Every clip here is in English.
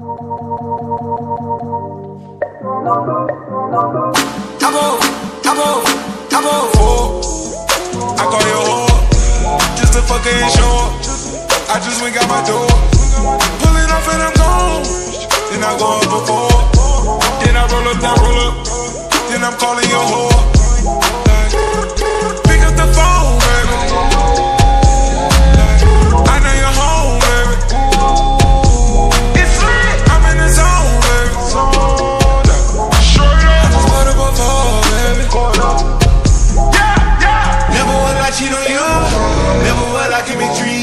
I'm off, I'm I'm. Oh, I call you whore, just to fucking show I just went got my door, pulling off and I'm gone. Then I go up before, then I roll up, then roll up, then I'm calling your whore.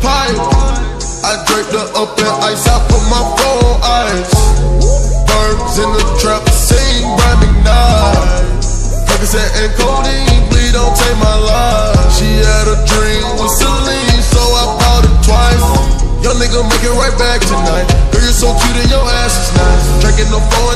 pipe. I draped her up in ice, I put my phone ice. Birds in the trap, sing Brian McKnight. Percocet and codeine, bleed don't take my life. She had a dream with Celine, so I bought it twice. Young nigga, make it right back tonight. Girl, you're so cute and your ass is nice. Drinking the shooting.